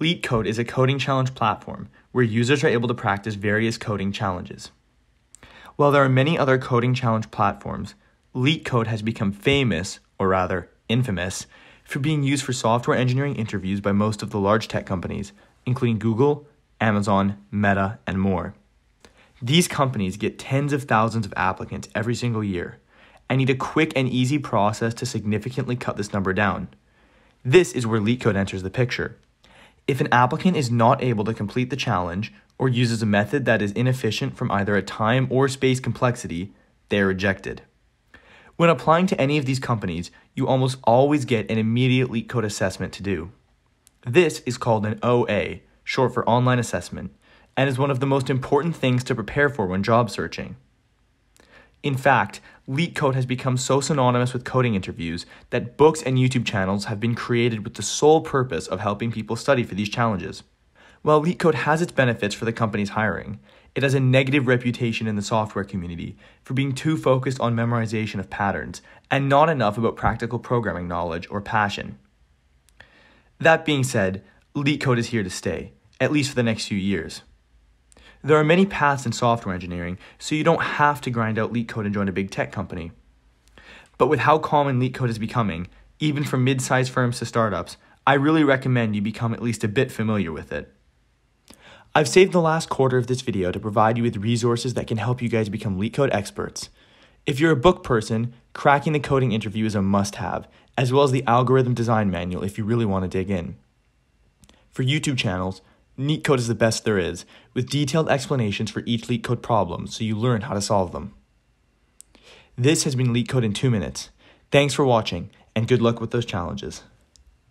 LeetCode is a coding challenge platform where users are able to practice various coding challenges. While there are many other coding challenge platforms, LeetCode has become famous, or rather, infamous, for being used for software engineering interviews by most of the large tech companies, including Google, Amazon, Meta, and more. These companies get tens of thousands of applicants every single year and need a quick and easy process to significantly cut this number down. This is where LeetCode enters the picture. If an applicant is not able to complete the challenge or uses a method that is inefficient from either a time or space complexity, they are rejected. When applying to any of these companies, you almost always get an immediate LeetCode assessment to do. This is called an OA, short for online assessment, and is one of the most important things to prepare for when job searching. In fact, LeetCode has become so synonymous with coding interviews that books and YouTube channels have been created with the sole purpose of helping people study for these challenges. While LeetCode has its benefits for the company's hiring, it has a negative reputation in the software community for being too focused on memorization of patterns and not enough about practical programming knowledge or passion. That being said, LeetCode is here to stay, at least for the next few years. There are many paths in software engineering, so you don't have to grind out LeetCode and join a big tech company. But with how common LeetCode is becoming, even from mid sized firms to startups, I really recommend you become at least a bit familiar with it. I've saved the last quarter of this video to provide you with resources that can help you guys become LeetCode experts. If you're a book person, cracking the coding interview is a must have, as well as the algorithm design manual if you really want to dig in. For YouTube channels, NeetCode is the best there is, with detailed explanations for each LeetCode problem so you learn how to solve them. This has been LeetCode in 2 minutes. Thanks for watching, and good luck with those challenges.